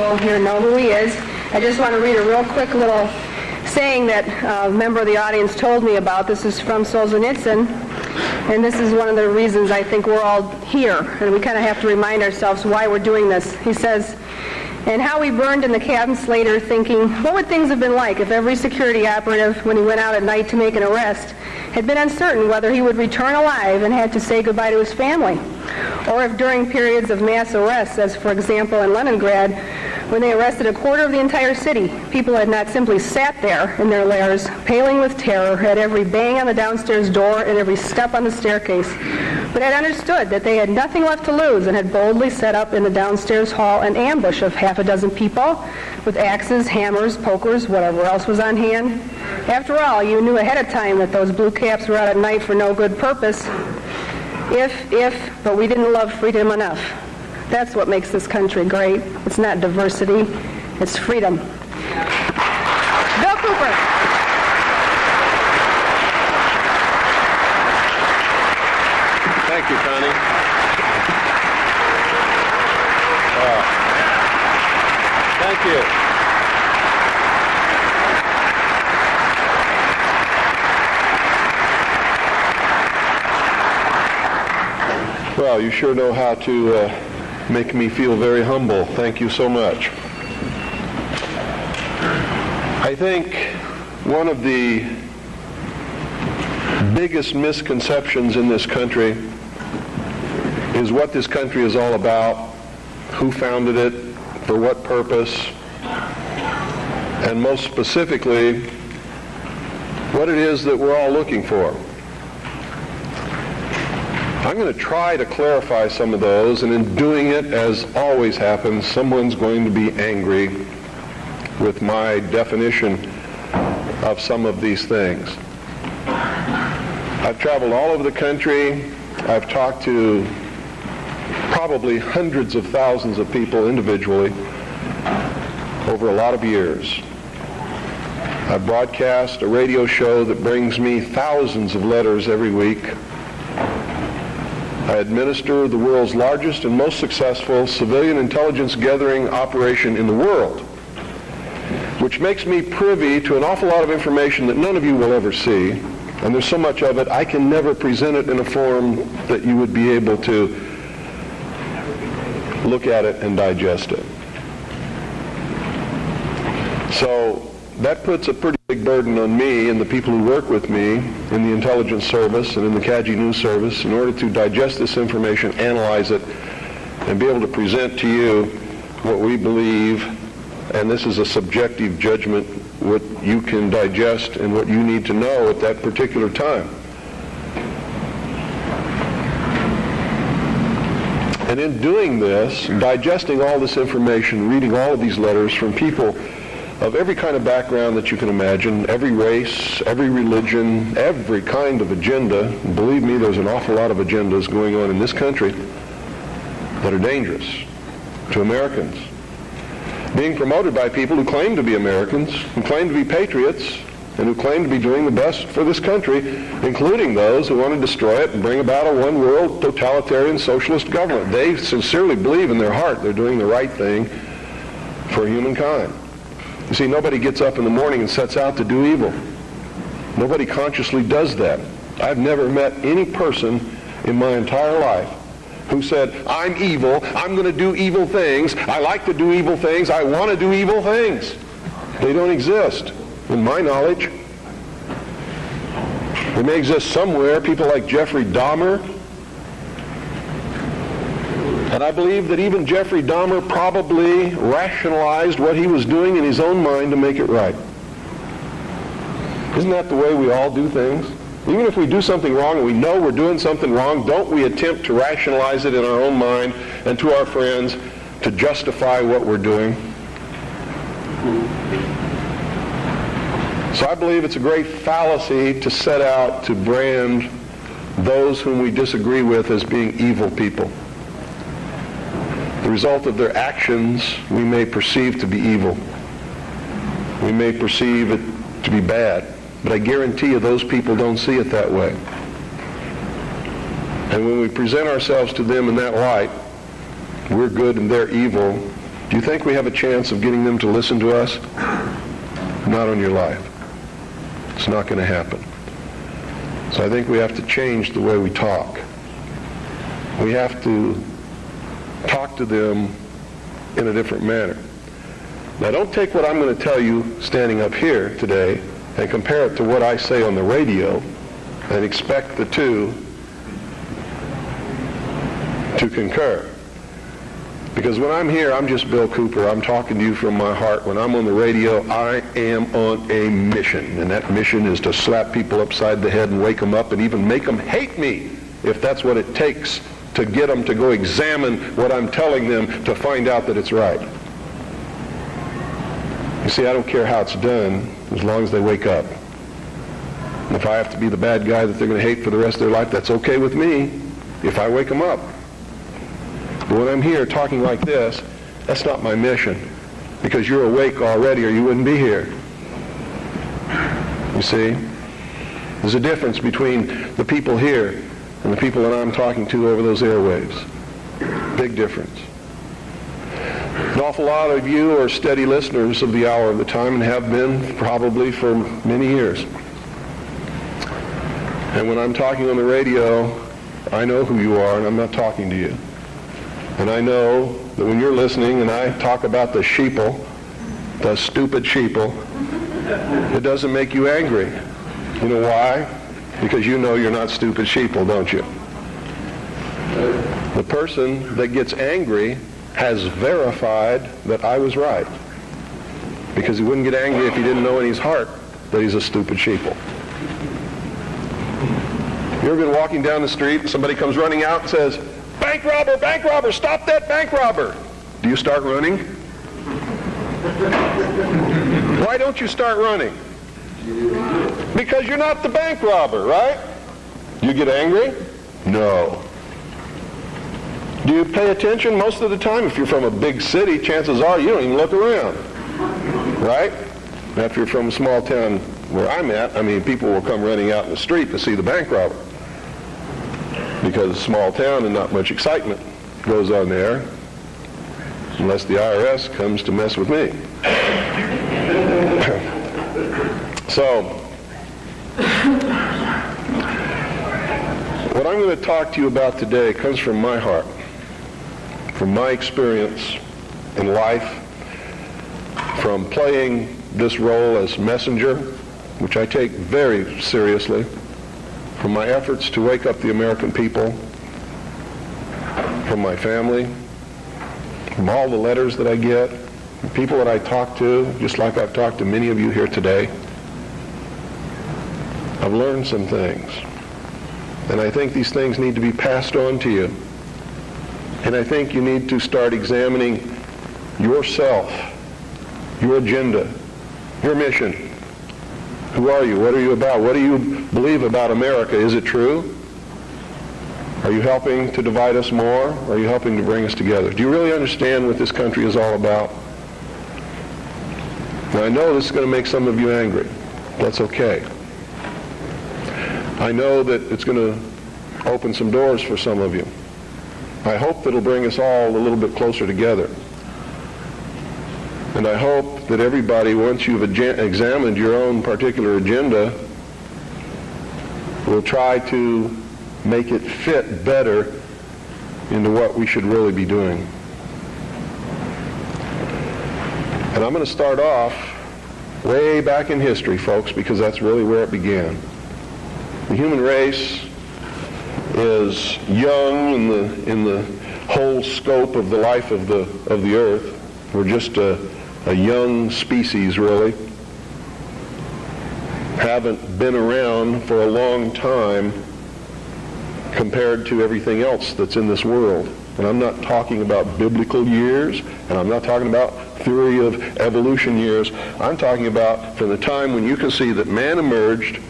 People here know who he is. I just want to read a real quick little saying that a member of the audience told me about. This is from Solzhenitsyn, and this is one of the reasons I think we're all here, and we kind of have to remind ourselves why we're doing this. He says, and how we burned in the cabin Slater thinking, what would things have been like if every security operative, when he went out at night to make an arrest, had been uncertain whether he would return alive and had to say goodbye to his family? Or if during periods of mass arrests, as for example in Leningrad, when they arrested a quarter of the entire city, people had not simply sat there in their lairs, paling with terror at every bang on the downstairs door and every step on the staircase, but had understood that they had nothing left to lose and had boldly set up in the downstairs hall an ambush of half a dozen people with axes, hammers, pokers, whatever else was on hand. After all, you knew ahead of time that those blue caps were out at night for no good purpose. If, if, but we didn't love freedom enough. That's what makes this country great. It's not diversity, it's freedom. Bill Cooper. Thank you, Connie. Uh, thank you. Well, you sure know how to uh, make me feel very humble. Thank you so much. I think one of the biggest misconceptions in this country is what this country is all about, who founded it, for what purpose, and most specifically, what it is that we're all looking for. I'm going to try to clarify some of those, and in doing it, as always happens, someone's going to be angry with my definition of some of these things. I've traveled all over the country. I've talked to probably hundreds of thousands of people individually over a lot of years. I broadcast a radio show that brings me thousands of letters every week I administer the world's largest and most successful civilian intelligence gathering operation in the world, which makes me privy to an awful lot of information that none of you will ever see. And there's so much of it, I can never present it in a form that you would be able to look at it and digest it. So that puts a pretty big burden on me and the people who work with me in the intelligence service and in the CAJI News Service in order to digest this information, analyze it, and be able to present to you what we believe, and this is a subjective judgment, what you can digest and what you need to know at that particular time. And in doing this, digesting all this information, reading all of these letters from people of every kind of background that you can imagine, every race, every religion, every kind of agenda. Believe me, there's an awful lot of agendas going on in this country that are dangerous to Americans. Being promoted by people who claim to be Americans, who claim to be patriots, and who claim to be doing the best for this country, including those who want to destroy it and bring about a one-world totalitarian socialist government. They sincerely believe in their heart they're doing the right thing for humankind. You see, nobody gets up in the morning and sets out to do evil. Nobody consciously does that. I've never met any person in my entire life who said, I'm evil, I'm going to do evil things, I like to do evil things, I want to do evil things. They don't exist, in my knowledge. They may exist somewhere, people like Jeffrey Dahmer, and I believe that even Jeffrey Dahmer probably rationalized what he was doing in his own mind to make it right. Isn't that the way we all do things? Even if we do something wrong and we know we're doing something wrong, don't we attempt to rationalize it in our own mind and to our friends to justify what we're doing? So I believe it's a great fallacy to set out to brand those whom we disagree with as being evil people. The result of their actions we may perceive to be evil. We may perceive it to be bad. But I guarantee you those people don't see it that way. And when we present ourselves to them in that light, we're good and they're evil, Do you think we have a chance of getting them to listen to us? Not on your life. It's not going to happen. So I think we have to change the way we talk. We have to talk to them in a different manner. Now don't take what I'm going to tell you standing up here today and compare it to what I say on the radio and expect the two to concur. Because when I'm here, I'm just Bill Cooper. I'm talking to you from my heart. When I'm on the radio, I am on a mission. And that mission is to slap people upside the head and wake them up and even make them hate me if that's what it takes to get them to go examine what I'm telling them to find out that it's right. You see, I don't care how it's done as long as they wake up. And if I have to be the bad guy that they're going to hate for the rest of their life, that's okay with me if I wake them up. But when I'm here talking like this, that's not my mission because you're awake already or you wouldn't be here. You see? There's a difference between the people here and the people that I'm talking to over those airwaves. Big difference. An awful lot of you are steady listeners of the hour of the time and have been probably for many years. And when I'm talking on the radio, I know who you are and I'm not talking to you. And I know that when you're listening and I talk about the sheeple, the stupid sheeple, it doesn't make you angry. You know why? Because you know you're not stupid sheeple, don't you? The person that gets angry has verified that I was right. Because he wouldn't get angry if he didn't know in his heart that he's a stupid sheeple. You ever been walking down the street, and somebody comes running out and says, Bank robber, bank robber, stop that bank robber. Do you start running? Why don't you start running? Because you're not the bank robber, right? You get angry? No. Do you pay attention most of the time? If you're from a big city, chances are you don't even look around. Right? Now, if you're from a small town where I'm at, I mean, people will come running out in the street to see the bank robber because it's a small town and not much excitement goes on there unless the IRS comes to mess with me. So, what I'm going to talk to you about today comes from my heart, from my experience in life, from playing this role as messenger, which I take very seriously, from my efforts to wake up the American people, from my family, from all the letters that I get, people that I talk to, just like I've talked to many of you here today. I've learned some things. And I think these things need to be passed on to you. And I think you need to start examining yourself, your agenda, your mission, who are you? What are you about? What do you believe about America? Is it true? Are you helping to divide us more? Are you helping to bring us together? Do you really understand what this country is all about? Now, I know this is going to make some of you angry. That's okay. I know that it's going to open some doors for some of you. I hope that it'll bring us all a little bit closer together. And I hope that everybody, once you've examined your own particular agenda, will try to make it fit better into what we should really be doing. And I'm going to start off way back in history, folks, because that's really where it began. The human race is young in the, in the whole scope of the life of the, of the earth. We're just a, a young species, really. Haven't been around for a long time compared to everything else that's in this world. And I'm not talking about biblical years, and I'm not talking about theory of evolution years. I'm talking about from the time when you can see that man emerged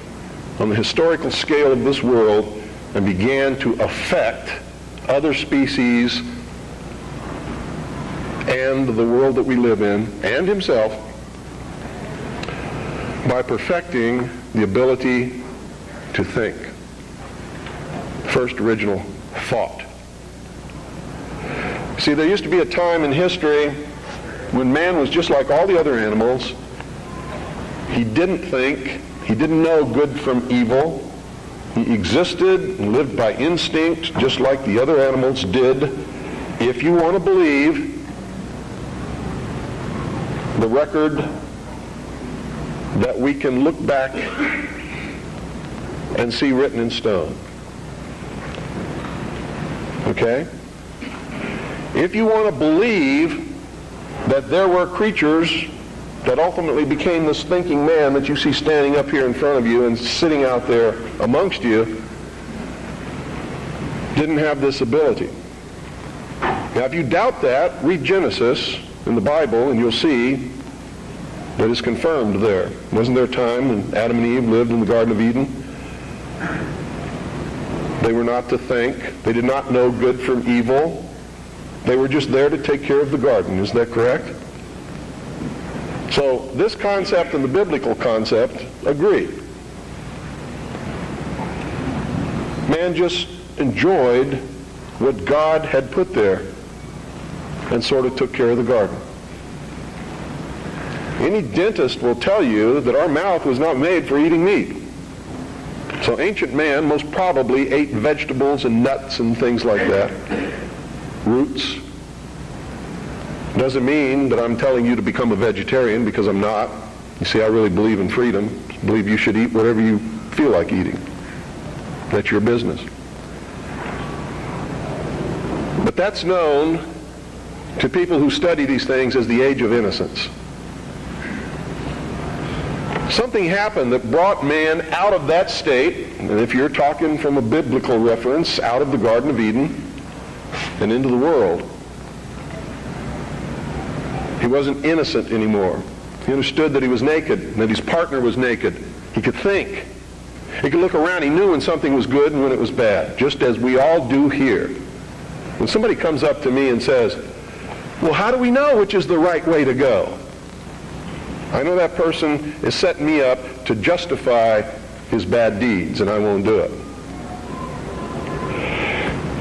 on the historical scale of this world and began to affect other species and the world that we live in and himself by perfecting the ability to think. First original thought. See, there used to be a time in history when man was just like all the other animals, he didn't think, he didn't know good from evil. He existed and lived by instinct just like the other animals did. If you want to believe the record that we can look back and see written in stone. Okay? If you want to believe that there were creatures that ultimately became this thinking man that you see standing up here in front of you and sitting out there amongst you, didn't have this ability. Now, if you doubt that, read Genesis in the Bible and you'll see that it's confirmed there. Wasn't there a time when Adam and Eve lived in the Garden of Eden? They were not to think. They did not know good from evil. They were just there to take care of the garden. Is that correct? So this concept and the biblical concept agree. Man just enjoyed what God had put there and sort of took care of the garden. Any dentist will tell you that our mouth was not made for eating meat. So ancient man most probably ate vegetables and nuts and things like that, roots. Doesn't mean that I'm telling you to become a vegetarian because I'm not. You see, I really believe in freedom. I believe you should eat whatever you feel like eating. That's your business. But that's known to people who study these things as the age of innocence. Something happened that brought man out of that state, and if you're talking from a biblical reference, out of the Garden of Eden and into the world. He wasn't innocent anymore. He understood that he was naked, and that his partner was naked. He could think. He could look around. He knew when something was good and when it was bad, just as we all do here. When somebody comes up to me and says, well, how do we know which is the right way to go? I know that person is setting me up to justify his bad deeds, and I won't do it.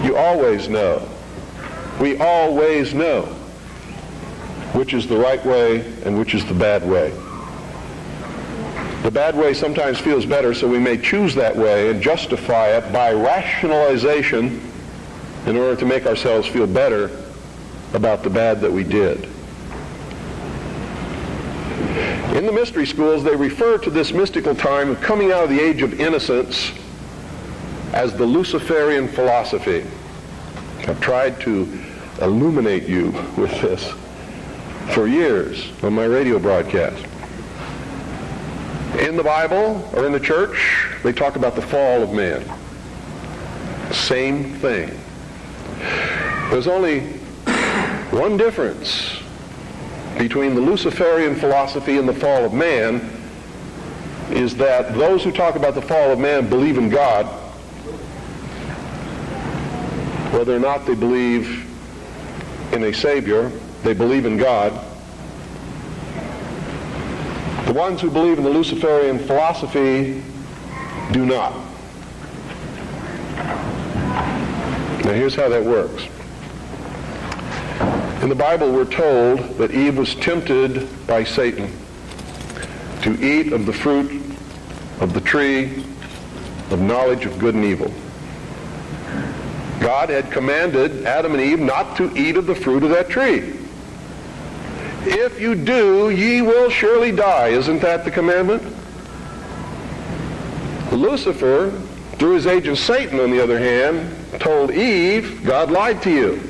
You always know. We always know which is the right way and which is the bad way. The bad way sometimes feels better, so we may choose that way and justify it by rationalization in order to make ourselves feel better about the bad that we did. In the mystery schools, they refer to this mystical time of coming out of the age of innocence as the Luciferian philosophy. I've tried to illuminate you with this for years on my radio broadcast. In the Bible or in the church, they talk about the fall of man. Same thing. There's only one difference between the Luciferian philosophy and the fall of man is that those who talk about the fall of man believe in God, whether or not they believe in a Savior, they believe in God. The ones who believe in the Luciferian philosophy do not. Now here's how that works. In the Bible, we're told that Eve was tempted by Satan to eat of the fruit of the tree of knowledge of good and evil. God had commanded Adam and Eve not to eat of the fruit of that tree. If you do, ye will surely die. Isn't that the commandment? Lucifer, through his agent Satan, on the other hand, told Eve, God lied to you.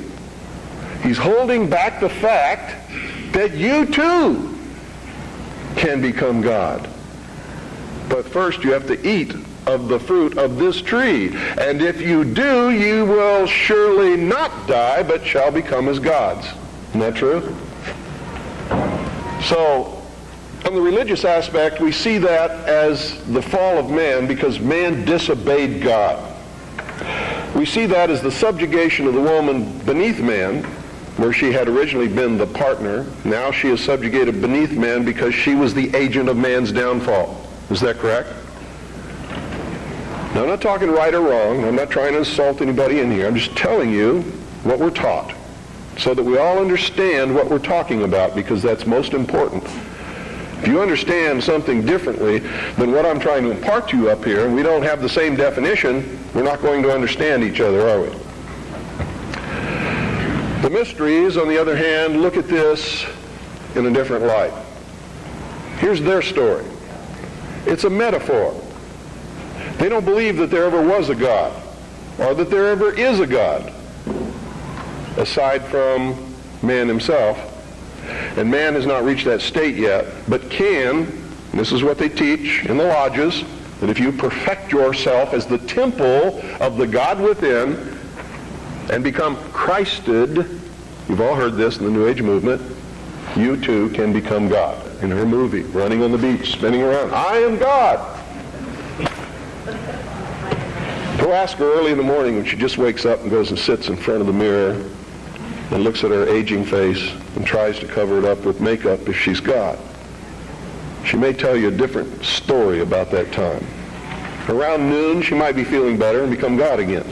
He's holding back the fact that you too can become God. But first you have to eat of the fruit of this tree. And if you do, you will surely not die, but shall become as gods. Isn't that true? So, on the religious aspect, we see that as the fall of man because man disobeyed God. We see that as the subjugation of the woman beneath man where she had originally been the partner. Now she is subjugated beneath man because she was the agent of man's downfall. Is that correct? Now, I'm not talking right or wrong. I'm not trying to insult anybody in here. I'm just telling you what we're taught. So that we all understand what we're talking about because that's most important. If you understand something differently than what I'm trying to impart to you up here, and we don't have the same definition, we're not going to understand each other, are we? The mysteries, on the other hand, look at this in a different light. Here's their story. It's a metaphor. They don't believe that there ever was a God or that there ever is a God aside from man himself. And man has not reached that state yet, but can, this is what they teach in the lodges, that if you perfect yourself as the temple of the God within and become Christed, you've all heard this in the New Age movement, you too can become God. In her movie, running on the beach, spinning around, I am God. Go ask her early in the morning when she just wakes up and goes and sits in front of the mirror and looks at her aging face and tries to cover it up with makeup if she's God. She may tell you a different story about that time. Around noon, she might be feeling better and become God again.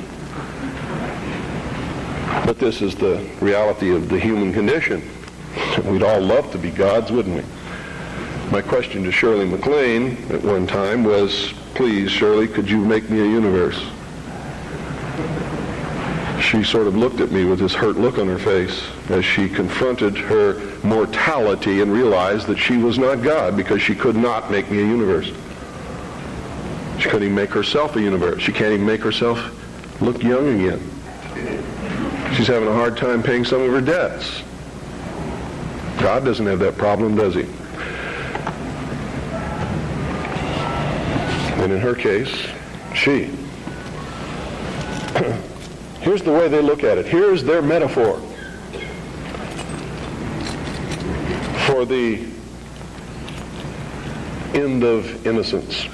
But this is the reality of the human condition. We'd all love to be gods, wouldn't we? My question to Shirley MacLaine at one time was, please, Shirley, could you make me a universe? She sort of looked at me with this hurt look on her face as she confronted her mortality and realized that she was not God because she could not make me a universe. She couldn't even make herself a universe. She can't even make herself look young again. She's having a hard time paying some of her debts. God doesn't have that problem, does he? And in her case, she. Here's the way they look at it. Here's their metaphor for the end of innocence.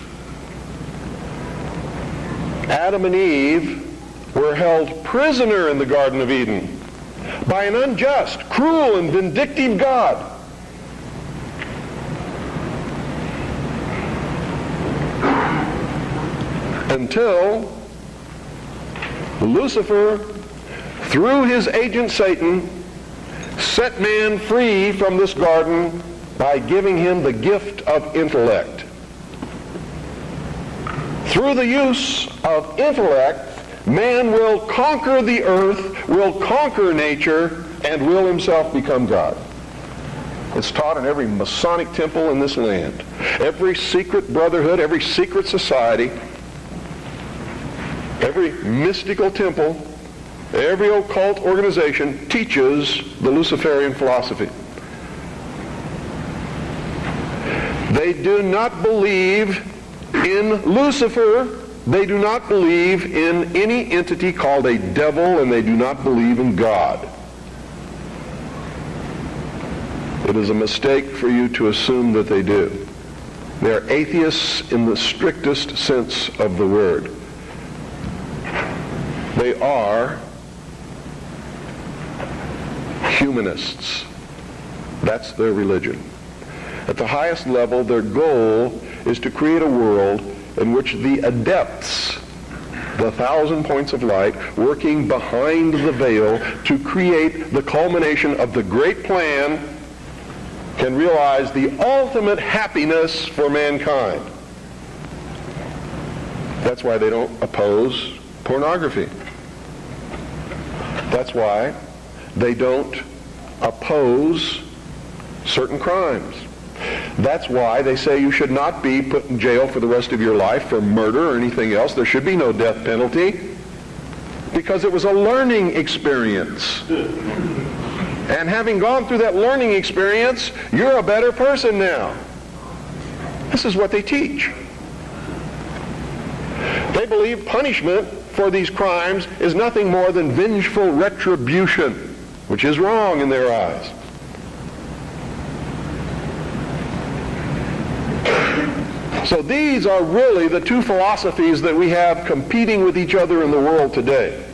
Adam and Eve were held prisoner in the Garden of Eden by an unjust, cruel, and vindictive God. Until Lucifer, through his agent Satan, set man free from this garden by giving him the gift of intellect. Through the use of intellect, man will conquer the earth, will conquer nature, and will himself become God. It's taught in every Masonic temple in this land. Every secret brotherhood, every secret society Every mystical temple, every occult organization teaches the Luciferian philosophy. They do not believe in Lucifer. They do not believe in any entity called a devil, and they do not believe in God. It is a mistake for you to assume that they do. They are atheists in the strictest sense of the word. They are humanists. That's their religion. At the highest level, their goal is to create a world in which the adepts, the thousand points of light, working behind the veil to create the culmination of the great plan, can realize the ultimate happiness for mankind. That's why they don't oppose pornography. That's why they don't oppose certain crimes. That's why they say you should not be put in jail for the rest of your life for murder or anything else. There should be no death penalty because it was a learning experience. And having gone through that learning experience, you're a better person now. This is what they teach. They believe punishment for these crimes is nothing more than vengeful retribution, which is wrong in their eyes. So these are really the two philosophies that we have competing with each other in the world today.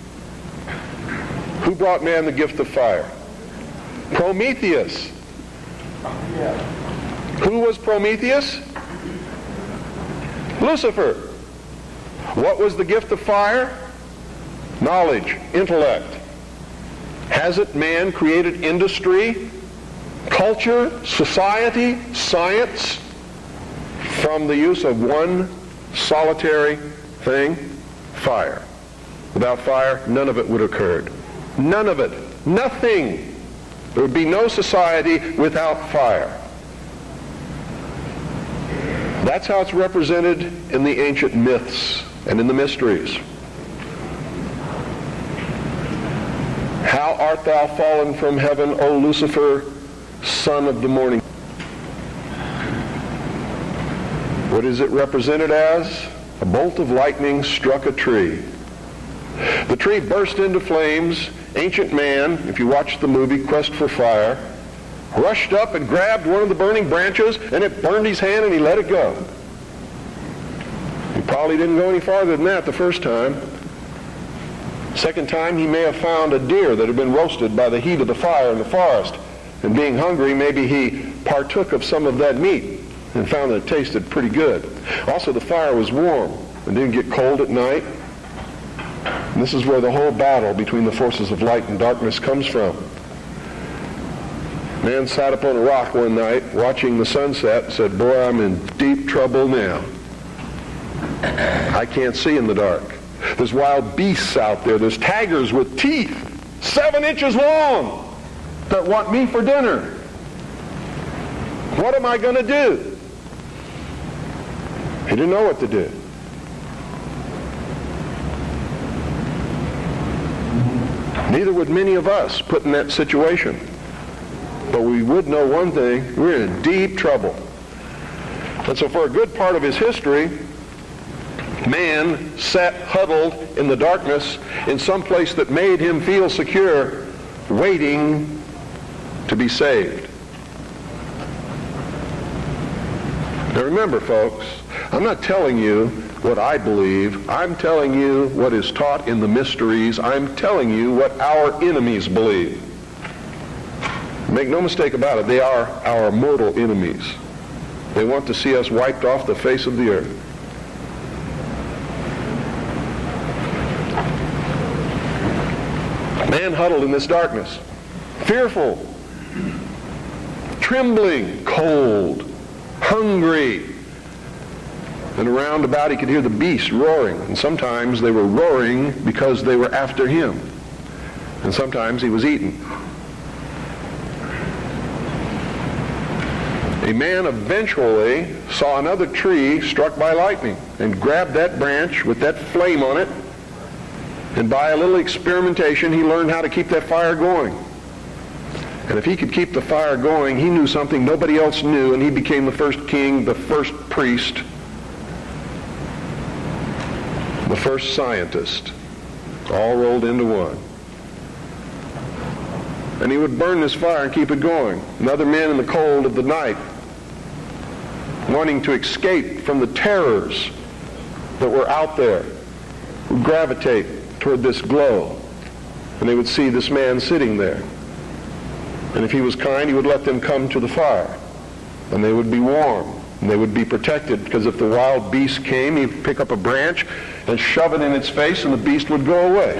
Who brought man the gift of fire? Prometheus. Who was Prometheus? Lucifer. What was the gift of fire? Knowledge, intellect. Hasn't man created industry, culture, society, science from the use of one solitary thing? Fire. Without fire, none of it would have occurred. None of it. Nothing. There would be no society without fire. That's how it's represented in the ancient myths and in the mysteries. How art thou fallen from heaven, O Lucifer, son of the morning? What is it represented as? A bolt of lightning struck a tree. The tree burst into flames. Ancient man, if you watch the movie Quest for Fire, rushed up and grabbed one of the burning branches and it burned his hand and he let it go. He didn't go any farther than that the first time. Second time, he may have found a deer that had been roasted by the heat of the fire in the forest. And being hungry, maybe he partook of some of that meat and found that it tasted pretty good. Also, the fire was warm and didn't get cold at night. And this is where the whole battle between the forces of light and darkness comes from. Man sat up on a rock one night watching the sunset and said, boy, I'm in deep trouble now. I can't see in the dark. There's wild beasts out there. There's tigers with teeth seven inches long that want me for dinner. What am I going to do? He didn't know what to do. Neither would many of us put in that situation. But we would know one thing, we're in deep trouble. And so for a good part of his history, man sat huddled in the darkness in some place that made him feel secure, waiting to be saved. Now remember, folks, I'm not telling you what I believe. I'm telling you what is taught in the mysteries. I'm telling you what our enemies believe. Make no mistake about it, they are our mortal enemies. They want to see us wiped off the face of the earth. Man huddled in this darkness, fearful, trembling, cold, hungry. And around about he could hear the beasts roaring. And sometimes they were roaring because they were after him. And sometimes he was eaten. A man eventually saw another tree struck by lightning and grabbed that branch with that flame on it and by a little experimentation, he learned how to keep that fire going. And if he could keep the fire going, he knew something nobody else knew, and he became the first king, the first priest, the first scientist, all rolled into one. And he would burn this fire and keep it going. And other men in the cold of the night, wanting to escape from the terrors that were out there, would gravitate toward this glow. And they would see this man sitting there. And if he was kind, he would let them come to the fire. And they would be warm. And they would be protected because if the wild beast came, he'd pick up a branch and shove it in its face and the beast would go away.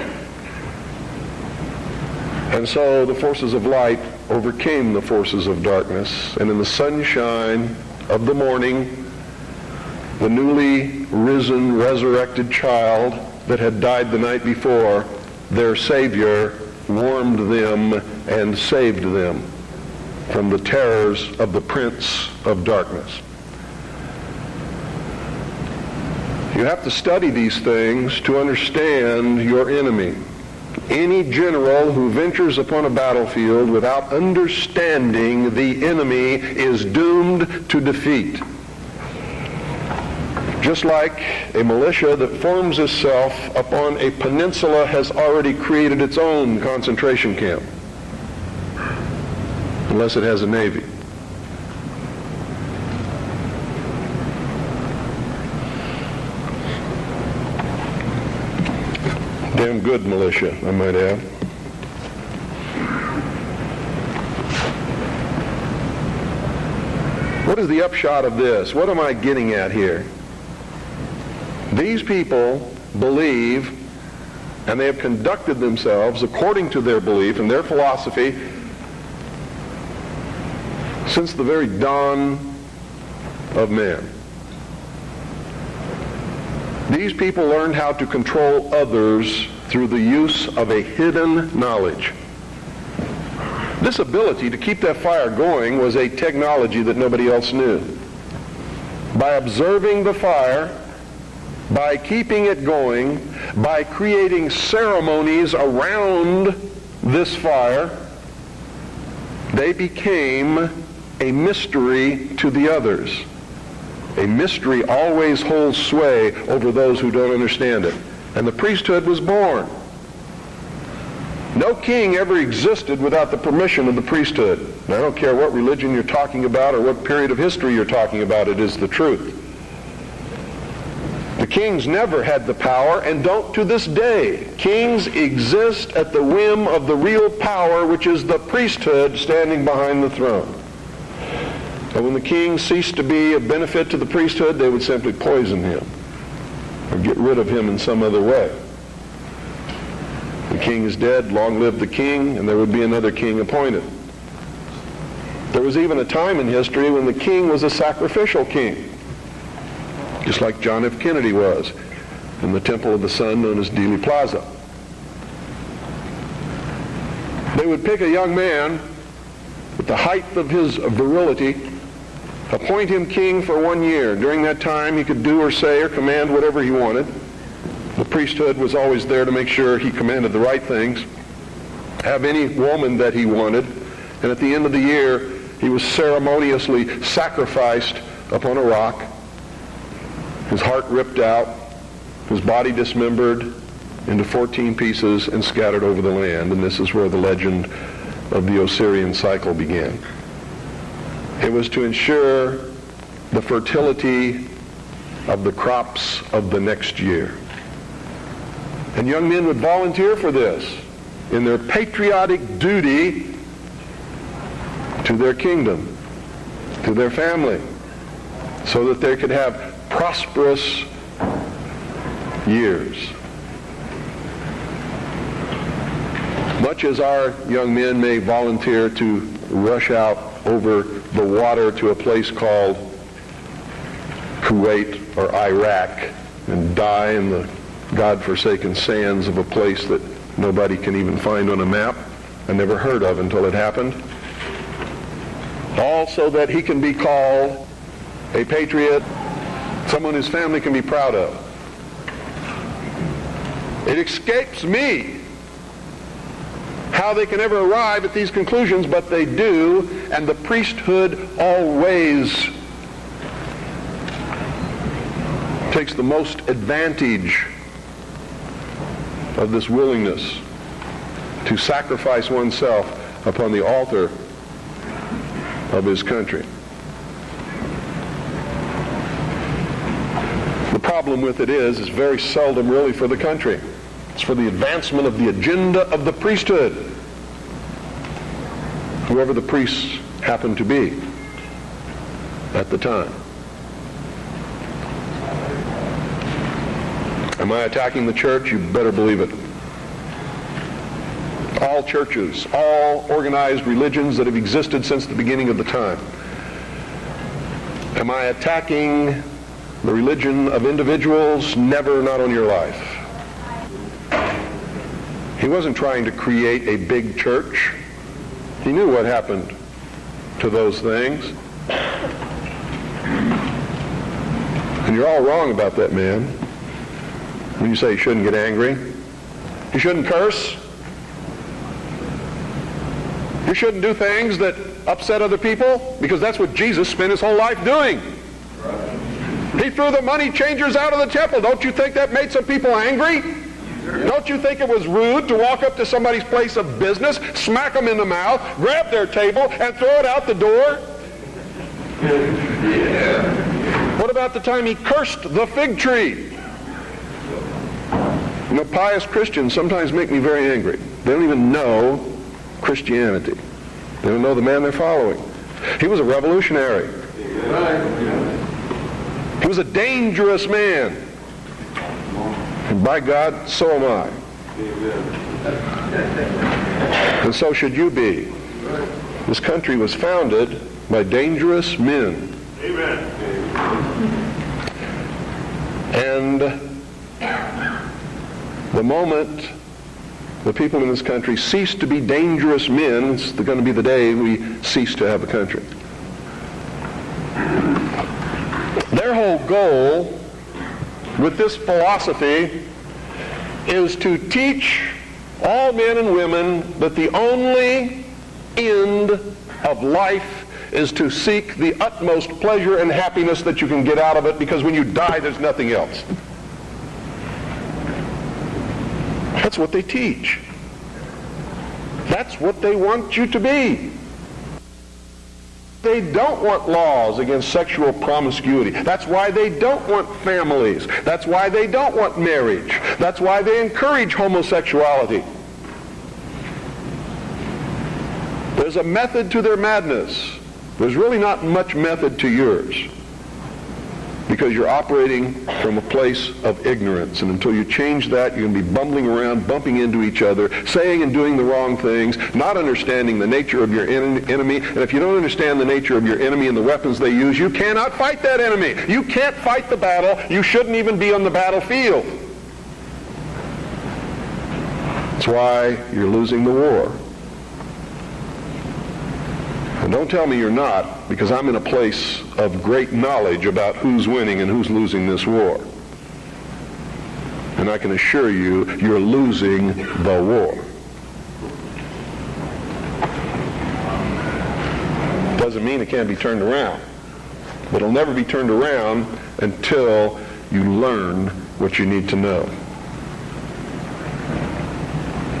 And so the forces of light overcame the forces of darkness. And in the sunshine of the morning, the newly risen, resurrected child that had died the night before, their Savior warmed them and saved them from the terrors of the prince of darkness. You have to study these things to understand your enemy. Any general who ventures upon a battlefield without understanding the enemy is doomed to defeat just like a militia that forms itself upon a peninsula has already created its own concentration camp, unless it has a navy. Damn good militia, I might add. What is the upshot of this? What am I getting at here? These people believe and they have conducted themselves according to their belief and their philosophy since the very dawn of man. These people learned how to control others through the use of a hidden knowledge. This ability to keep that fire going was a technology that nobody else knew. By observing the fire, by keeping it going, by creating ceremonies around this fire, they became a mystery to the others. A mystery always holds sway over those who don't understand it. And the priesthood was born. No king ever existed without the permission of the priesthood. And I don't care what religion you're talking about or what period of history you're talking about, it is the truth. Kings never had the power and don't to this day. Kings exist at the whim of the real power, which is the priesthood standing behind the throne. And when the king ceased to be a benefit to the priesthood, they would simply poison him or get rid of him in some other way. The king is dead, long live the king, and there would be another king appointed. There was even a time in history when the king was a sacrificial king, just like John F. Kennedy was in the Temple of the Sun known as Dealey Plaza. They would pick a young man at the height of his virility appoint him king for one year. During that time, he could do or say or command whatever he wanted. The priesthood was always there to make sure he commanded the right things. Have any woman that he wanted. And at the end of the year, he was ceremoniously sacrificed upon a rock, his heart ripped out, his body dismembered into 14 pieces and scattered over the land. And this is where the legend of the Osirian cycle began. It was to ensure the fertility of the crops of the next year. And young men would volunteer for this in their patriotic duty to their kingdom, to their family, so that they could have prosperous years. Much as our young men may volunteer to rush out over the water to a place called Kuwait or Iraq and die in the God-forsaken sands of a place that nobody can even find on a map and never heard of until it happened. All so that he can be called a patriot, someone his family can be proud of. It escapes me how they can ever arrive at these conclusions, but they do, and the priesthood always takes the most advantage of this willingness to sacrifice oneself upon the altar of his country. Problem with it is, it's very seldom really for the country. It's for the advancement of the agenda of the priesthood, whoever the priests happen to be at the time. Am I attacking the church? You better believe it. All churches, all organized religions that have existed since the beginning of the time. Am I attacking the religion of individuals? Never, not on your life. He wasn't trying to create a big church. He knew what happened to those things. And you're all wrong about that man. When you say you shouldn't get angry. You shouldn't curse. You shouldn't do things that upset other people because that's what Jesus spent his whole life doing. He threw the money changers out of the temple. Don't you think that made some people angry? Don't you think it was rude to walk up to somebody's place of business, smack them in the mouth, grab their table, and throw it out the door? What about the time he cursed the fig tree? You know, pious Christians sometimes make me very angry. They don't even know Christianity. They don't know the man they're following. He was a revolutionary. He was a dangerous man. And by God, so am I. And so should you be. This country was founded by dangerous men. And the moment the people in this country cease to be dangerous men, it's going to be the day we cease to have a country. Their whole goal with this philosophy is to teach all men and women that the only end of life is to seek the utmost pleasure and happiness that you can get out of it because when you die there's nothing else. That's what they teach. That's what they want you to be. They don't want laws against sexual promiscuity. That's why they don't want families. That's why they don't want marriage. That's why they encourage homosexuality. There's a method to their madness. There's really not much method to yours because you're operating from a place of ignorance. And until you change that, you're going to be bumbling around, bumping into each other, saying and doing the wrong things, not understanding the nature of your en- enemy. And if you don't understand the nature of your enemy and the weapons they use, you cannot fight that enemy. You can't fight the battle. You shouldn't even be on the battlefield. That's why you're losing the war. And don't tell me you're not, because I'm in a place of great knowledge about who's winning and who's losing this war. And I can assure you, you're losing the war. Doesn't mean it can't be turned around. But it'll never be turned around until you learn what you need to know.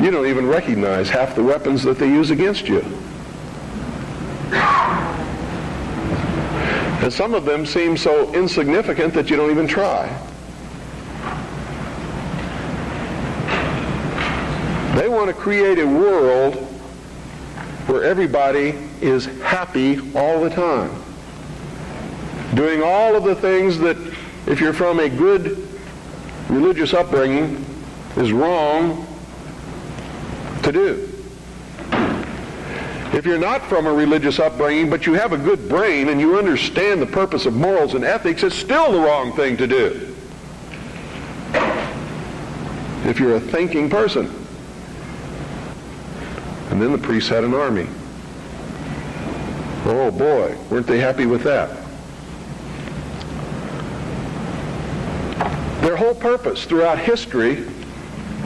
You don't even recognize half the weapons that they use against you. And some of them seem so insignificant that you don't even try. They want to create a world where everybody is happy all the time. Doing all of the things that, if you're from a good religious upbringing, is wrong to do. If you're not from a religious upbringing, but you have a good brain and you understand the purpose of morals and ethics, it's still the wrong thing to do. If you're a thinking person. And then the priests had an army. Oh boy, weren't they happy with that? Their whole purpose throughout history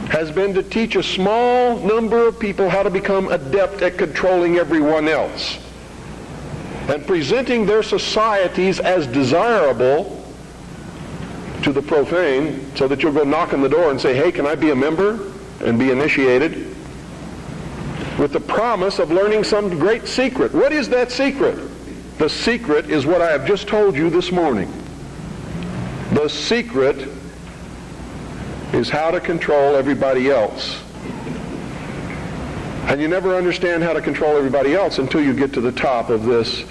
has been to teach a small number of people how to become adept at controlling everyone else and presenting their societies as desirable to the profane so that you'll go knock on the door and say, hey, can I be a member and be initiated? With the promise of learning some great secret. What is that secret? The secret is what I have just told you this morning. The secret is how to control everybody else. And you never understand how to control everybody else until you get to the top of this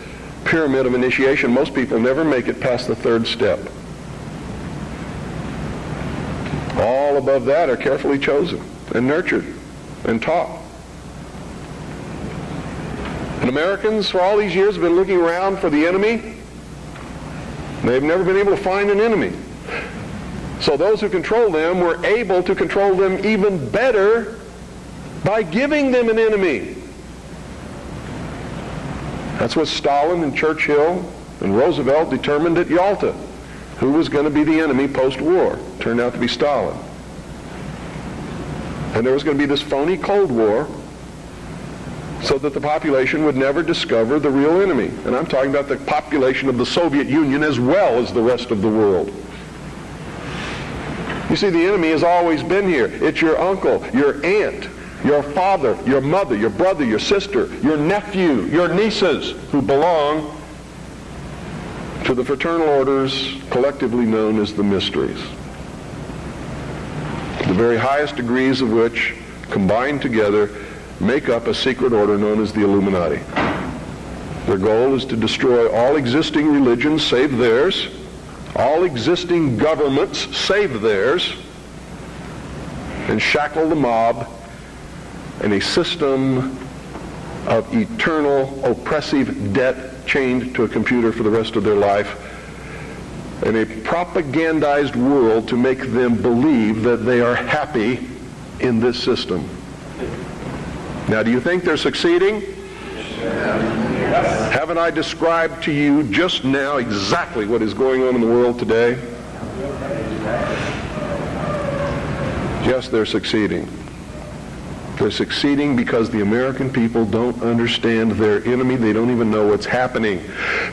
pyramid of initiation. Most people never make it past the third step. All above that are carefully chosen and nurtured and taught. And Americans, for all these years, have been looking around for the enemy. They've never been able to find an enemy. So those who control them were able to control them even better by giving them an enemy. That's what Stalin and Churchill and Roosevelt determined at Yalta. Who was going to be the enemy post-war? Turned out to be Stalin. And there was going to be this phony Cold War so that the population would never discover the real enemy. And I'm talking about the population of the Soviet Union as well as the rest of the world. You see, the enemy has always been here. It's your uncle, your aunt, your father, your mother, your brother, your sister, your nephew, your nieces who belong to the fraternal orders collectively known as the mysteries. The very highest degrees of which, combined together, make up a secret order known as the Illuminati. Their goal is to destroy all existing religions save theirs all existing governments save theirs and shackle the mob in a system of eternal oppressive debt chained to a computer for the rest of their life in a propagandized world to make them believe that they are happy in this system. Now, do you think they're succeeding? Haven't I described to you just now exactly what is going on in the world today? Yes, they're succeeding. They're succeeding because the American people don't understand their enemy. They don't even know what's happening.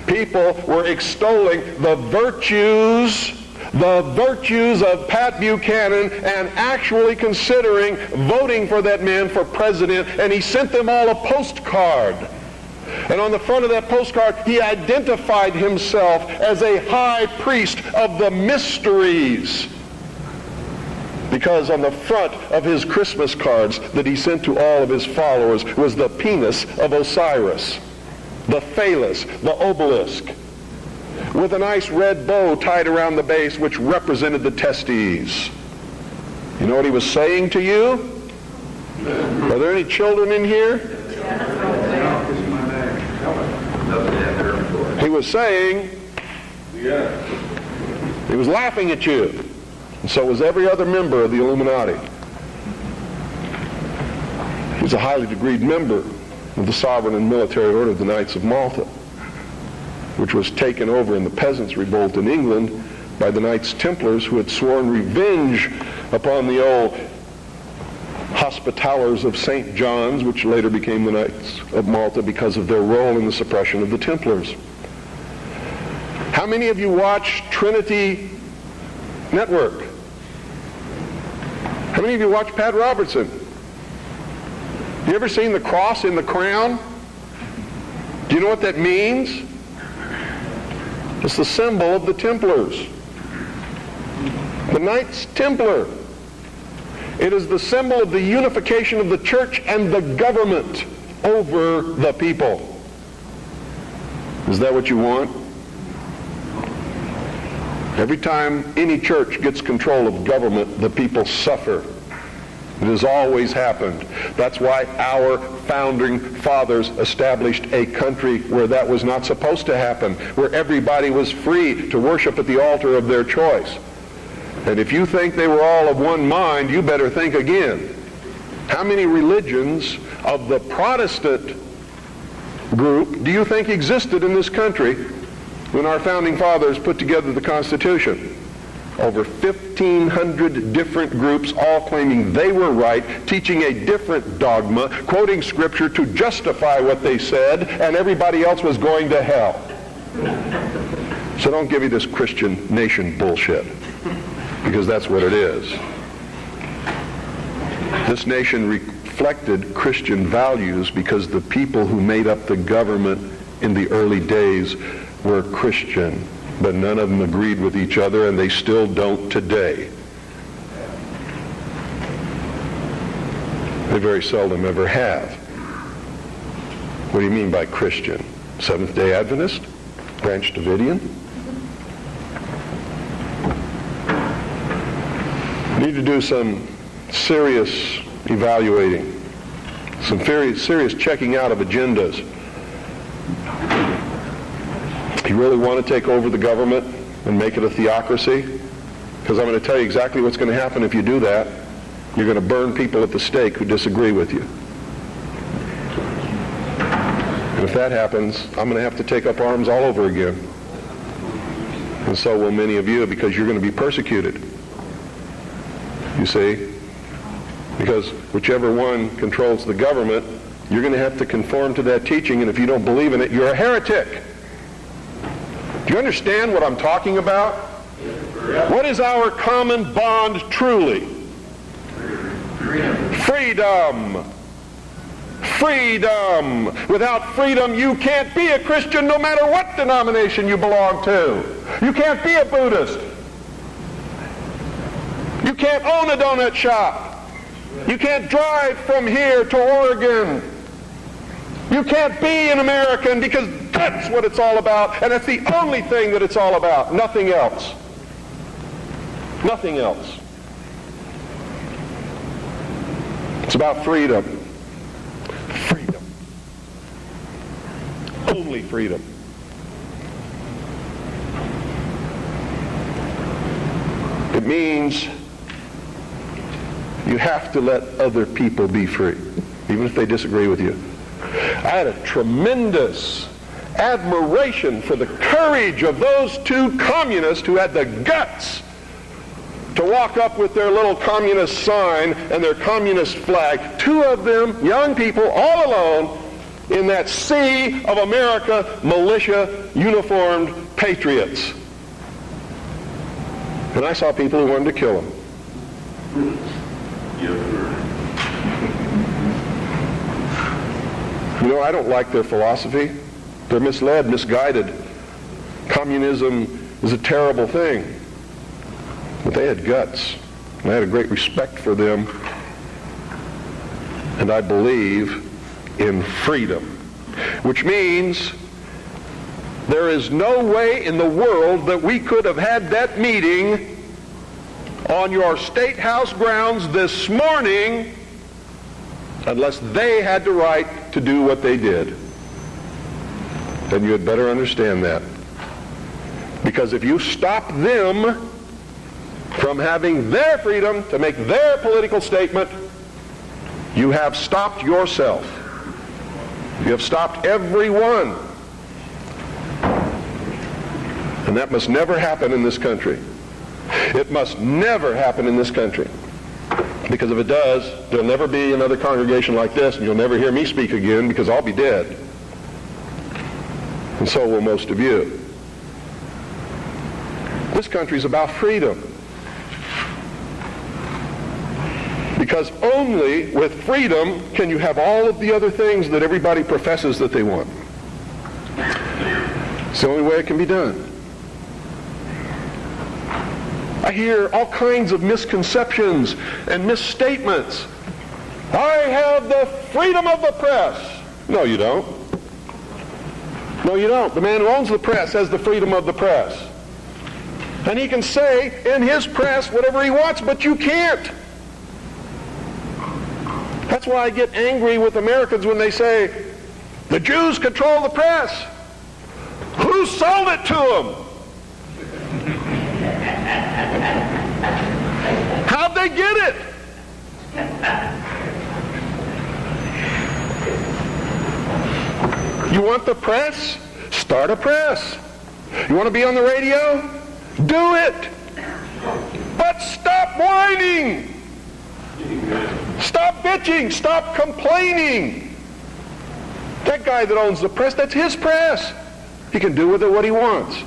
People were extolling the virtues the virtues of Pat Buchanan and actually considering voting for that man for president, and he sent them all a postcard. And on the front of that postcard, he identified himself as a high priest of the mysteries because on the front of his Christmas cards that he sent to all of his followers was the penis of Osiris, the phallus, the obelisk, with a nice red bow tied around the base which represented the testes. You know what he was saying to you? Are there any children in here? Was saying, he was laughing at you. And so was every other member of the Illuminati. He was a highly degreed member of the sovereign and military order of the Knights of Malta, which was taken over in the Peasants' Revolt in England by the Knights Templars who had sworn revenge upon the old Hospitallers of St. John's, which later became the Knights of Malta because of their role in the suppression of the Templars. How many of you watch Trinity Network? How many of you watch Pat Robertson? You ever seen the cross in the crown? Do you know what that means? It's the symbol of the Templars. The Knights Templar. It is the symbol of the unification of the church and the government over the people. Is that what you want? Every time any church gets control of government, the people suffer. It has always happened. That's why our founding fathers established a country where that was not supposed to happen, where everybody was free to worship at the altar of their choice. And if you think they were all of one mind, you better think again. How many religions of the Protestant group do you think existed in this country when our founding fathers put together the Constitution. Over 1,500 different groups all claiming they were right, teaching a different dogma, quoting scripture to justify what they said, and everybody else was going to hell. So don't give me this Christian nation bullshit, because that's what it is. This nation reflected Christian values because the people who made up the government in the early days were Christian, but none of them agreed with each other, and they still don't today. They very seldom ever have. What do you mean by Christian? Seventh-day Adventist? Branch Davidian? Need to do some serious evaluating, some very serious checking out of agendas you really want to take over the government and make it a theocracy? Because I'm going to tell you exactly what's going to happen if you do that. You're going to burn people at the stake who disagree with you. And if that happens, I'm going to have to take up arms all over again. And so will many of you because you're going to be persecuted. You see? Because whichever one controls the government, you're going to have to conform to that teaching, and if you don't believe in it, you're a heretic. Do you understand what I'm talking about? What is our common bond truly? Freedom. Freedom. Without freedom, you can't be a Christian no matter what denomination you belong to. You can't be a Buddhist. You can't own a donut shop. You can't drive from here to Oregon. You can't be an American because that's what it's all about, and that's the only thing that it's all about. Nothing else. Nothing else. It's about freedom. Freedom. Only freedom. It means you have to let other people be free, even if they disagree with you. I had a tremendous admiration for the courage of those two communists who had the guts to walk up with their little communist sign and their communist flag. Two of them, young people, all alone, in that sea of America, militia, uniformed patriots. And I saw people who wanted to kill them. You know, I don't like their philosophy. They're misled, misguided. Communism is a terrible thing. But they had guts. And I had a great respect for them. And I believe in freedom, which means there is no way in the world that we could have had that meeting on your state house grounds this morning unless they had the right to do what they did. Then you had better understand that. Because if you stop them from having their freedom to make their political statement, you have stopped yourself. You have stopped everyone. And that must never happen in this country. It must never happen in this country. Because if it does, there'll never be another congregation like this, and you'll never hear me speak again because I'll be dead. And so will most of you. This country is about freedom. Because only with freedom can you have all of the other things that everybody professes that they want. It's the only way it can be done. I hear all kinds of misconceptions and misstatements. I have the freedom of the press. No, you don't. No, you don't. The man who owns the press has the freedom of the press. And he can say in his press whatever he wants, but you can't. That's why I get angry with Americans when they say, the Jews control the press. Who sold it to them? How'd they get it? You want the press? Start a press. You want to be on the radio? Do it. But stop whining. Stop bitching. Stop complaining. That guy that owns the press, that's his press. He can do with it what he wants.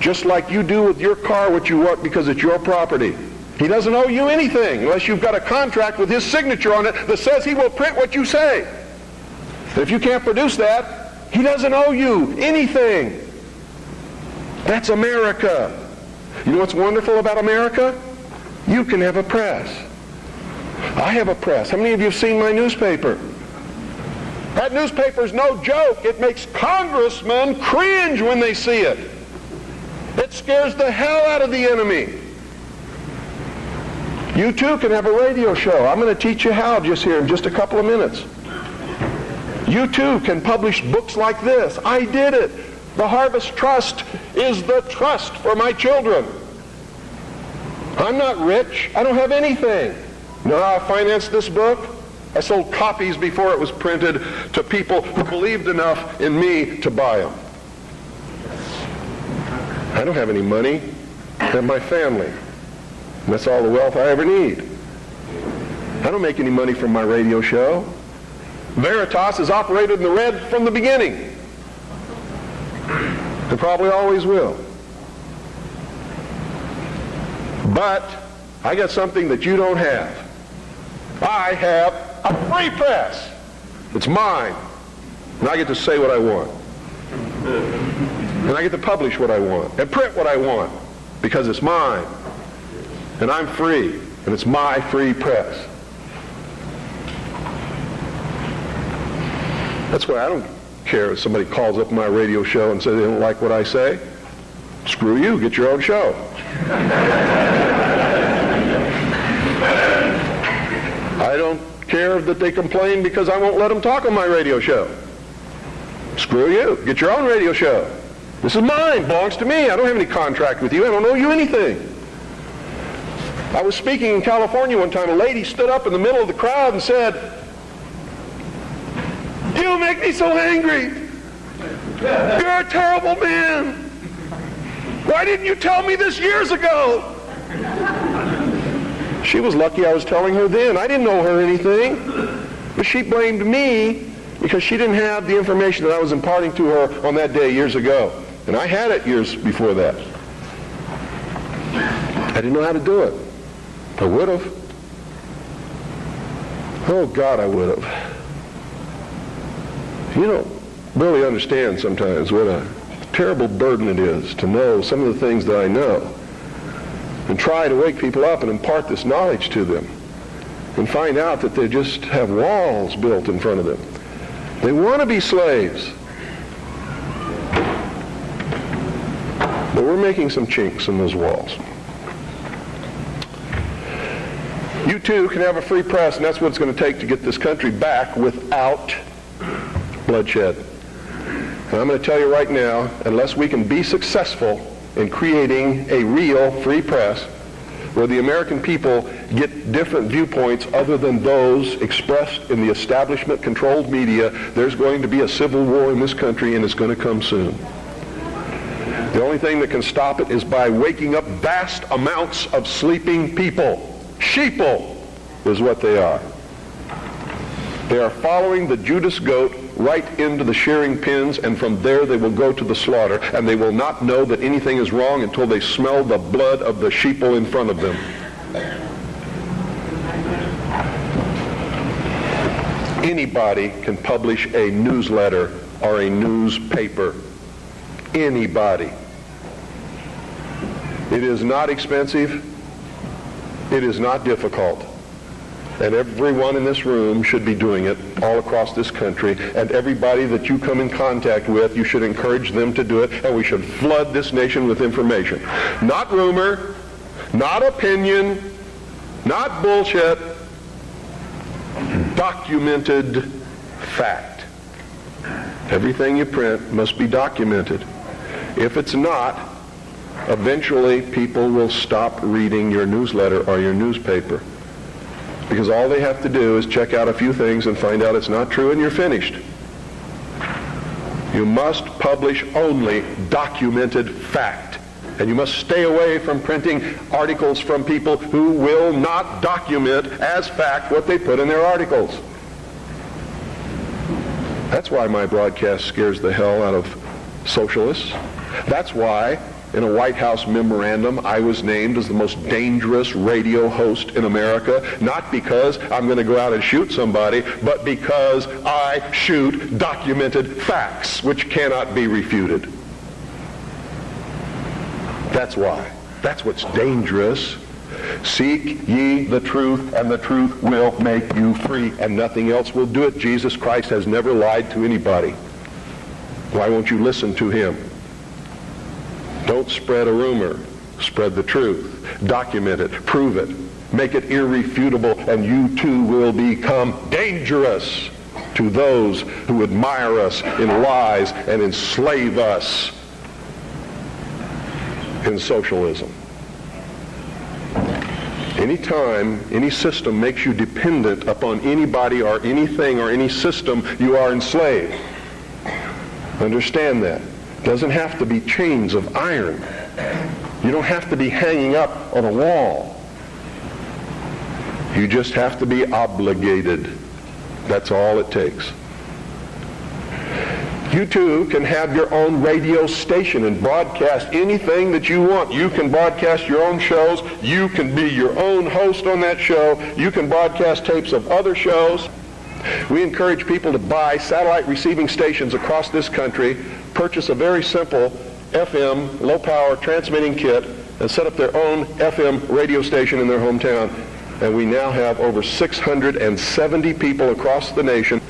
Just like you do with your car what you want because it's your property. He doesn't owe you anything unless you've got a contract with his signature on it that says he will print what you say. If you can't produce that, he doesn't owe you anything. That's America. You know what's wonderful about America? You can have a press. I have a press. How many of you have seen my newspaper? That newspaper's no joke. It makes congressmen cringe when they see it. It scares the hell out of the enemy. You too can have a radio show. I'm going to teach you how just here in just a couple of minutes. You too can publish books like this. I did it. The Harvest Trust is the trust for my children. I'm not rich. I don't have anything. No, I financed this book? I sold copies before it was printed to people who believed enough in me to buy them. I don't have any money. I have my family. And that's all the wealth I ever need. I don't make any money from my radio show. Veritas has operated in the red from the beginning. And probably always will. But I got something that you don't have. I have a free press. It's mine. And I get to say what I want. And I get to publish what I want and print what I want because it's mine. And I'm free. And it's my free press. That's why I don't care if somebody calls up my radio show and says they don't like what I say. Screw you, get your own show. I don't care that they complain because I won't let them talk on my radio show. Screw you. Get your own radio show. This is mine. Belongs to me. I don't have any contract with you. I don't owe you anything. I was speaking in California one time. A lady stood up in the middle of the crowd and said, You make me so angry. You're a terrible man. Why didn't you tell me this years ago? She was lucky I was telling her then. I didn't know her anything. But she blamed me because she didn't have the information that I was imparting to her on that day years ago. And I had it years before that. I didn't know how to do it. I would have. Oh, God, I would have. You don't really understand sometimes what a terrible burden it is to know some of the things that I know and try to wake people up and impart this knowledge to them and find out that they just have walls built in front of them. They want to be slaves. But we're making some chinks in those walls. You too can have a free press, and that's what it's going to take to get this country back without bloodshed. And I'm going to tell you right now, unless we can be successful in creating a real free press where the American people get different viewpoints other than those expressed in the establishment-controlled media, there's going to be a civil war in this country, and it's going to come soon. The only thing that can stop it is by waking up vast amounts of sleeping people. Sheeple is what they are. They are following the Judas goat right into the shearing pins, and from there they will go to the slaughter, and they will not know that anything is wrong until they smell the blood of the sheeple in front of them. Anybody can publish a newsletter or a newspaper. Anybody. It is not expensive. It is not difficult. And everyone in this room should be doing it all across this country. And everybody that you come in contact with, you should encourage them to do it. And we should flood this nation with information. Not rumor, not opinion, not bullshit. Documented fact. Everything you print must be documented. If it's not, eventually people will stop reading your newsletter or your newspaper. Because all they have to do is check out a few things and find out it's not true and you're finished. You must publish only documented fact. And you must stay away from printing articles from people who will not document as fact what they put in their articles. That's why my broadcast scares the hell out of socialists. That's why in a White House memorandum, I was named as the most dangerous radio host in America, not because I'm going to go out and shoot somebody, but because I shoot documented facts which cannot be refuted. That's why. That's what's dangerous. Seek ye the truth, and the truth will make you free, and nothing else will do it. Jesus Christ has never lied to anybody. Why won't you listen to him? Don't spread a rumor. Spread the truth. Document it. Prove it. Make it irrefutable, and you too will become dangerous to those who admire us in lies and enslave us in socialism. Anytime any system makes you dependent upon anybody or anything or any system, you are enslaved. Understand that. Doesn't have to be chains of iron. You don't have to be hanging up on a wall. You just have to be obligated. That's all it takes. You too can have your own radio station and broadcast anything that you want. You can broadcast your own shows. You can be your own host on that show. You can broadcast tapes of other shows. We encourage people to buy satellite receiving stations across this country, purchase a very simple FM low power transmitting kit, and set up their own FM radio station in their hometown. And we now have over 670 people across the nation.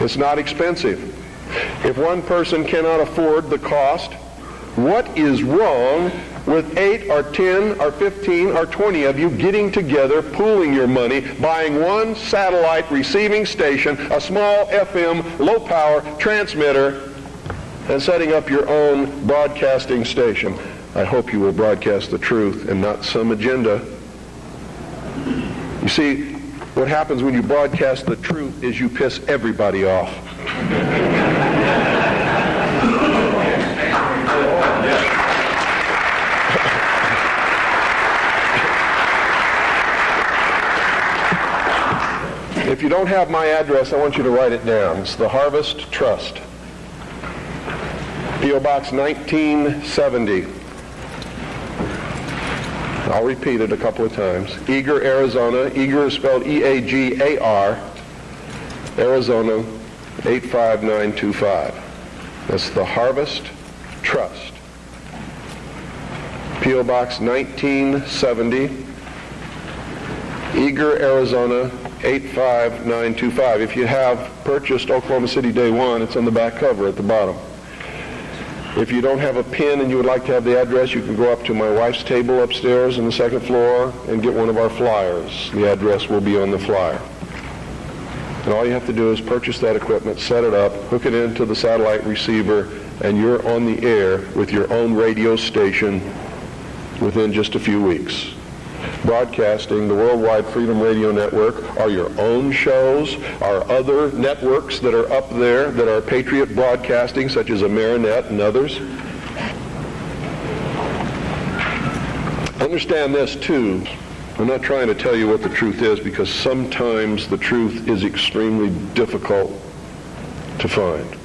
It's not expensive. If one person cannot afford the cost, what is wrong with 8 or 10 or 15 or 20 of you getting together, pooling your money, buying one satellite receiving station, a small FM low power transmitter, and setting up your own broadcasting station. I hope you will broadcast the truth and not some agenda. You see, what happens when you broadcast the truth is you piss everybody off. If you don't have my address, I want you to write it down. It's the Harvest Trust. P.O. Box 1970. I'll repeat it a couple of times. Eagar, Arizona. Eagar is spelled E-A-G-A-R. Arizona 85925. That's the Harvest Trust. P.O. Box 1970. Eagar, Arizona 85925. If you have purchased Oklahoma City Day One, it's on the back cover at the bottom. If you don't have a pin and you would like to have the address, you can go up to my wife's table upstairs on the second floor and get one of our flyers. The address will be on the flyer. And all you have to do is purchase that equipment, set it up, hook it into the satellite receiver, and you're on the air with your own radio station within just a few weeks broadcasting, the Worldwide Freedom Radio Network, are your own shows, are other networks that are up there that are Patriot Broadcasting, such as Amerinet and others. Understand this too. I'm not trying to tell you what the truth is because sometimes the truth is extremely difficult to find.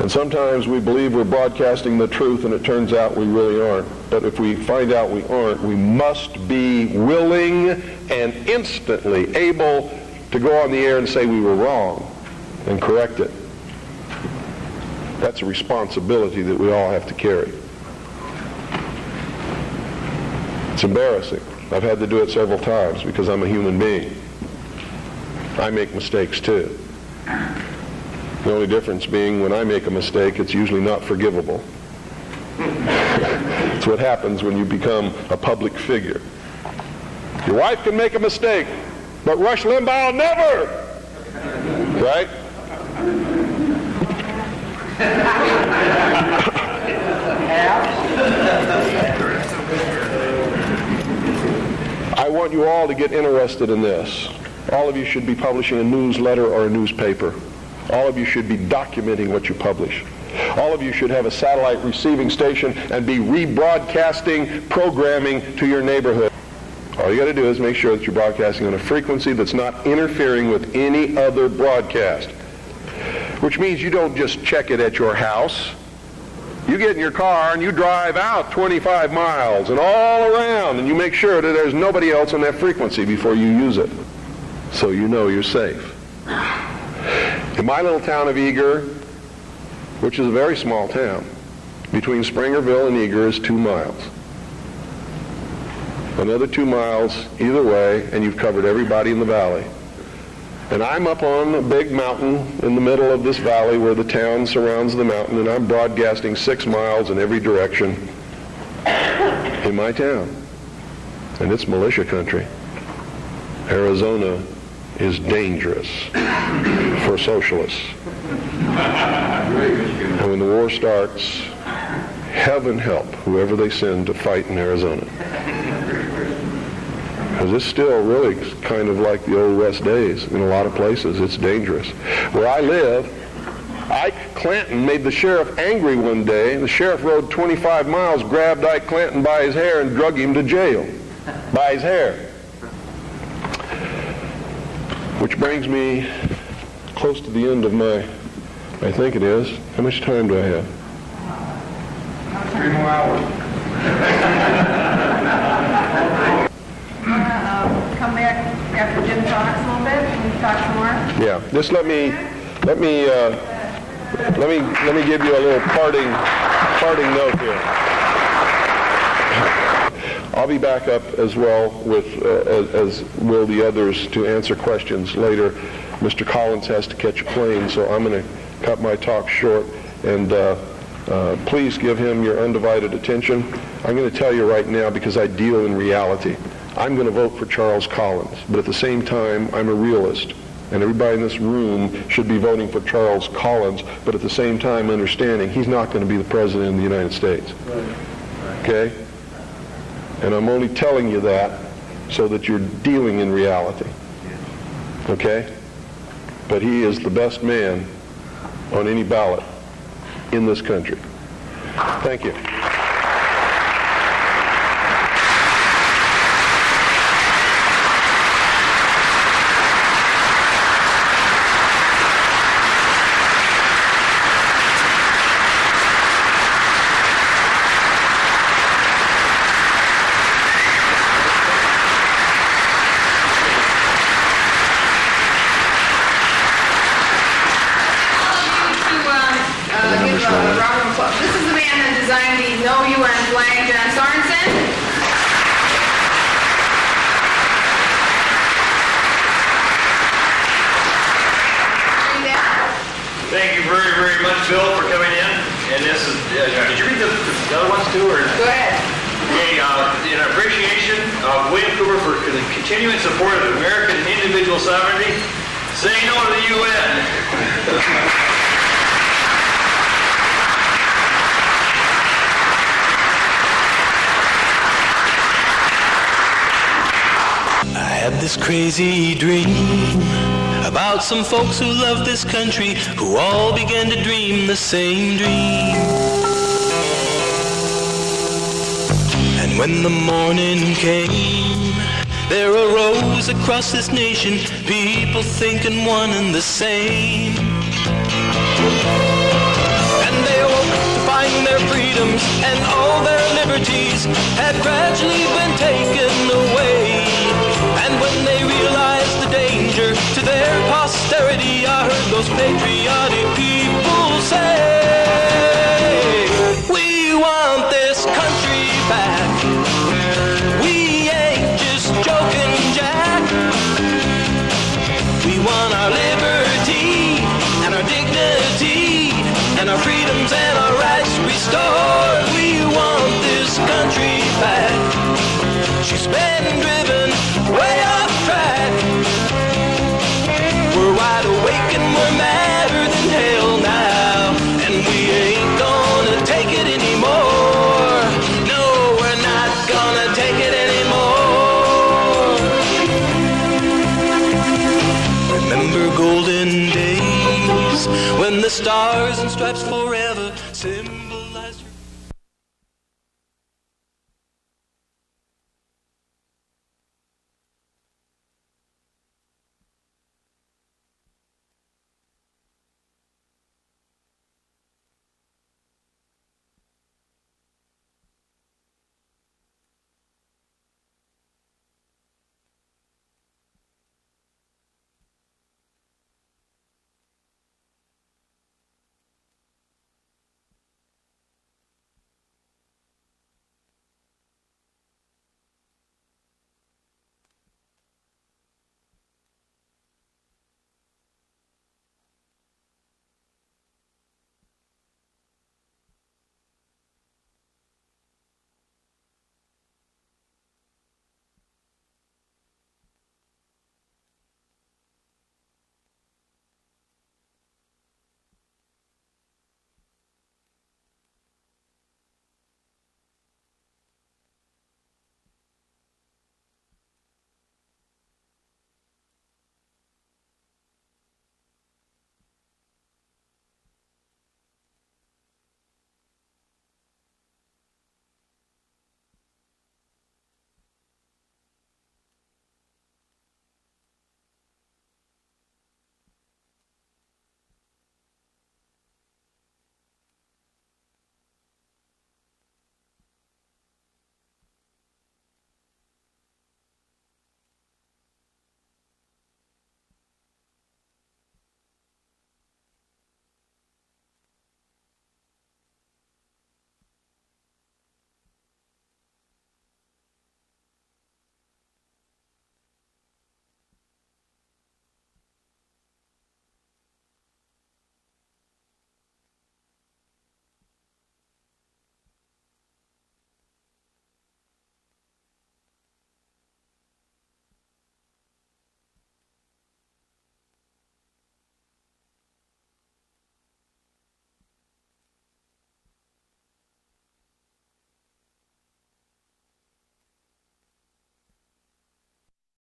And sometimes we believe we're broadcasting the truth and it turns out we really aren't. But if we find out we aren't, we must be willing and instantly able to go on the air and say we were wrong and correct it. That's a responsibility that we all have to carry. It's embarrassing. I've had to do it several times because I'm a human being. I make mistakes too. The only difference being when I make a mistake, it's usually not forgivable. It's what happens when you become a public figure. Your wife can make a mistake, but Rush Limbaugh never. Right? I want you all to get interested in this. All of you should be publishing a newsletter or a newspaper. All of you should be documenting what you publish. All of you should have a satellite receiving station and be rebroadcasting programming to your neighborhood. All you got to do is make sure that you're broadcasting on a frequency that's not interfering with any other broadcast. Which means you don't just check it at your house. You get in your car and you drive out 25 miles and all around and you make sure that there's nobody else on that frequency before you use it. So you know you're safe. In my little town of Eagar, which is a very small town, between Springerville and Eagar is two miles. Another two miles either way, and you've covered everybody in the valley. And I'm up on a big mountain in the middle of this valley where the town surrounds the mountain, and I'm broadcasting six miles in every direction in my town. And it's militia country. Arizona is dangerous for socialists. And when the war starts, heaven help whoever they send to fight in Arizona. Because it's still really kind of like the old West days in a lot of places. It's dangerous. Where I live, Ike Clanton made the sheriff angry one day. The sheriff rode 25 miles, grabbed Ike Clanton by his hair, and drug him to jail by his hair. Which brings me close to the end of my, I think it is. How much time do I have? Three more hours. uh, come back after Jim talks a little bit and talk some more? Yeah. Just let me, let me, uh, let me, let me give you a little parting, parting note here. I'll be back up as well with, uh, as, as will the others to answer questions later. Mr. Collins has to catch a plane, so I'm going to cut my talk short and uh, Uh, Please give him your undivided attention. I'm going to tell you right now, because I deal in reality, I'm going to vote for Charles Collins, but at the same time, I'm a realist. And everybody in this room should be voting for Charles Collins, but at the same time understanding he's not going to be the president of the United States. Okay? And I'm only telling you that so that you're dealing in reality. Okay? But he is the best man on any ballot in this country. Thank you. To, um, uh, give a round of applause. This is the man that designed the No UN flag, John Sorensen. Read that. Thank you very, very much, Bill, for coming in. And this is, uh, did you read the the other ones too, or? Go ahead. Okay, uh, in appreciation of William Cooper for the continuing support of American individual sovereignty, say no to the UN. I had this crazy dream about some folks who love this country who all began to dream the same dream. And when the morning came, there arose across this nation people thinking one and the same. And they awoke to find their freedoms and all their liberties had gradually been taken to their posterity, I heard those patriotic people say, stars and stripes sim-